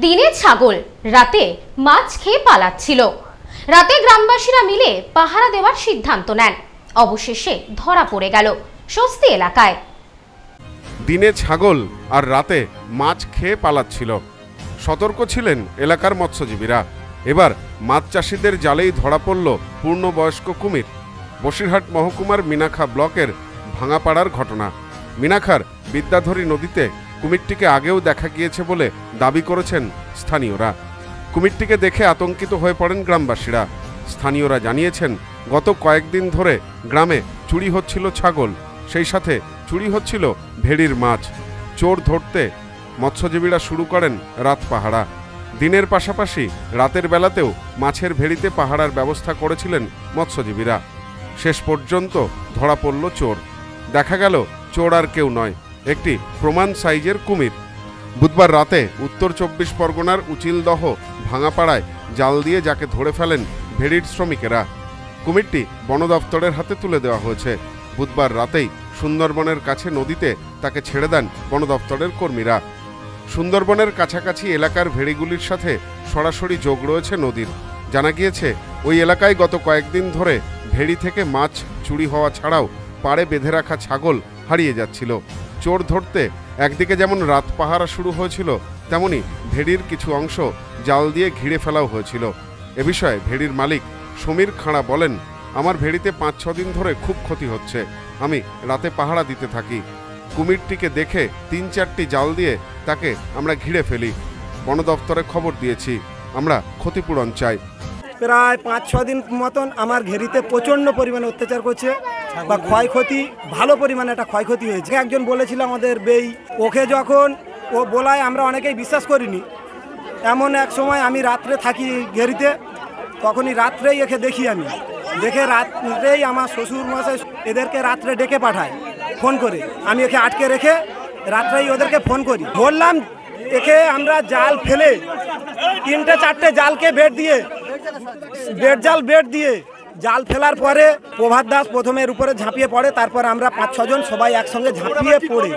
দিনে ছাগল, রাতে মাছ খেয়ে পালাচ্ছিল। রাতে গ্রামবাসীরা মিলে পাহারা দেওয়ার সিদ্ধান্ত নেন। অবশেষে ধরা পড়ে গেল স্বস্তি এলাকায়। দিনে ছাগল আর রাতে মাছ খেয়ে পালাচ্ছিল। সতর্ক ছিলেন এলাকার মৎস্যজীবীরা। এবার মাছ চাষিদের জালেই ধরা পড়ল পূর্ণবয়স্ক কুমির। বসিরহাট মহকুমার মিনাখা ব্লকের ভাঙাপাড়ার ঘটনা। মিনাখার বিদ্যাধরী নদীতে কুমিরটিকে আগেও দেখা গিয়েছে বলে দাবি করেছেন স্থানীয়রা। কুমিরটিকে দেখে আতঙ্কিত হয়ে পড়েন গ্রামবাসীরা। স্থানীয়রা জানিয়েছেন, গত কয়েকদিন ধরে গ্রামে চুরি হচ্ছিল ছাগল, সেই সাথে চুরি হচ্ছিল ভেড়ির মাছ। চোর ধরতে মৎস্যজীবীরা শুরু করেন রাত পাহারা। দিনের পাশাপাশি রাতের বেলাতেও মাছের ভেড়িতে পাহারার ব্যবস্থা করেছিলেন মৎস্যজীবীরা। শেষ পর্যন্ত ধরা পড়ল চোর। দেখা গেল, চোর আর কেউ নয়। একটি প্রমাণ সাইজের কুমির। বুধবার রাতে উত্তর চব্বিশ পরগনার উচিলদহ ভাঙাপাড়ায় জাল দিয়ে যাকে ধরে ফেলেন ভেড়ির শ্রমিকেরা। কুমিরটি বন দপ্তরের হাতে তুলে দেওয়া হয়েছে। বুধবার রাতেই সুন্দরবনের কাছে নদীতে তাকে ছেড়ে দেন বন দপ্তরের কর্মীরা। সুন্দরবনের কাছাকাছি এলাকার ভেড়িগুলির সাথে সরাসরি যোগ রয়েছে নদীর। জানা গিয়েছে, ওই এলাকায় গত কয়েকদিন ধরে ভেড়ি থেকে মাছ চুরি হওয়া ছাড়াও পাড়ে বেঁধে রাখা ছাগল হারিয়ে যাচ্ছিল। চোর ধরতে একদিকে যেমন রাত পাহারা শুরু হয়েছিল, তেমনি ভেড়ির কিছু অংশ জাল দিয়ে ঘিরে ফেলাও হয়েছিল। এ বিষয়ে ভেড়ির মালিক সমীর খাঁড়া বলেন, আমার ভেড়িতে পাঁচ ছ দিন ধরে খুব ক্ষতি হচ্ছে। আমি রাতে পাহারা দিতে থাকি। কুমিরটিকে দেখে তিন চারটি জাল দিয়ে তাকে আমরা ঘিরে ফেলি। বন দপ্তরে খবর দিয়েছি, আমরা ক্ষতিপূরণ চাই। প্রায় পাঁচ, ছ দিন মতন আমার ঘেরিতে প্রচণ্ড পরিমাণে অত্যাচার করছে বা ক্ষয়ক্ষতি, ভালো পরিমাণে একটা ক্ষয়ক্ষতি হয়েছে। একজন বলেছিল আমাদের বেই, ওকে যখন ও বলায় আমরা অনেকেই বিশ্বাস করিনি। এমন এক সময় আমি রাত্রে থাকি ঘেরিতে, তখনই রাত্রেই একে দেখি আমি। দেখে রাত্রেই আমার শ্বশুর মশাই এদেরকে রাত্রে ডেকে পাঠায়, ফোন করে। আমি একে আটকে রেখে রাত্রেই ওদেরকে ফোন করি। বললাম, একে আমরা জাল ফেলে, তিনটে, চারটে জালকে বেড দিয়ে বেড জাল, বেড দিয়ে। জাল ফেলার পরে প্রভাত দাস প্রথমের উপরে ঝাঁপিয়ে পড়ে, তারপর আমরা পাঁচ ছজন সবাই একসঙ্গে ঝাঁপিয়ে পড়ে।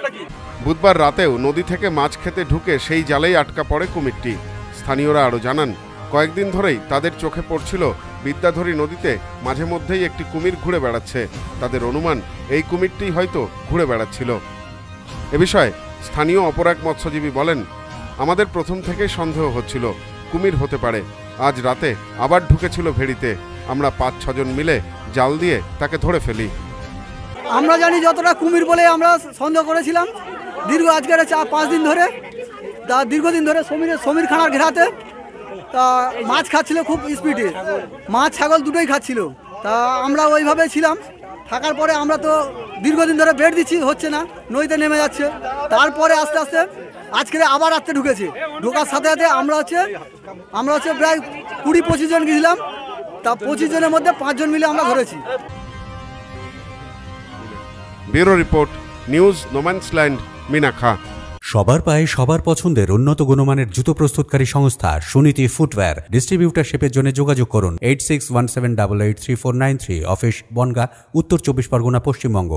বুধবার রাতেও নদী থেকে মাছ খেতে ঢুকে সেই জালেই আটকা পড়ে কুমিরটি। স্থানীয়রা আরও জানান, কয়েকদিন ধরেই তাদের চোখে পড়ছিল বিদ্যাধরী নদীতে মাঝে মধ্যেই একটি কুমির ঘুরে বেড়াচ্ছে। তাদের অনুমান, এই কুমিরটি হয়তো ঘুরে বেড়াচ্ছিল। এ বিষয়ে স্থানীয় অপর এক মৎস্যজীবী বলেন, আমাদের প্রথম থেকেই সন্দেহ হচ্ছিল, কুমির হতে পারে। আজ রাতে আবার ঢুকেছিল ভেড়িতে। আমরা পাঁচ, ছজন মিলে জাল দিয়ে তাকে ধরে ফেলি। আমরা জানি যতটা কুমির বলে আমরা সন্দেহ করেছিলাম। দীর্ঘ আজকের চা পাঁচ দিন ধরে। তা দীর্ঘদিন ধরে সমীরের সমীর খানার ঘেরাতে। তা মাছ খাচ্ছিল খুব স্পিডে। মাছ, ছাগল দুটোই খাচ্ছিল। তা আমরা ওইভাবে ছিলাম। থাকার পরে আমরা তো দীর্ঘদিন ধরে বেড দিচ্ছি, হচ্ছে না। নদীতে নেমে যাচ্ছে। তারপরে আস্তে আস্তে আজকে আবার রাত্রে ঢুকেছে। ঢোকার সাথে সাথে আমরা হচ্ছে আমরা হচ্ছে প্রায় কুড়ি পঁচিশ জন গেছিলাম। তা পঁচিশ জনের মধ্যে পাঁচজন মিলে আমরা ধরেছি। Bureau report news no man's land Minakha সবার পায়ে সবার পছন্দের উন্নত গুণমানের জুতো প্রস্তুতকারী সংস্থা সুনীতি ফুটওয়্যার ডিস্ট্রিবিউটারশিপের জন্য যোগাযোগ করুন eight six one seven double eight three four nine three office Bangaon উত্তর চব্বিশ পরগনা পশ্চিমবঙ্গ।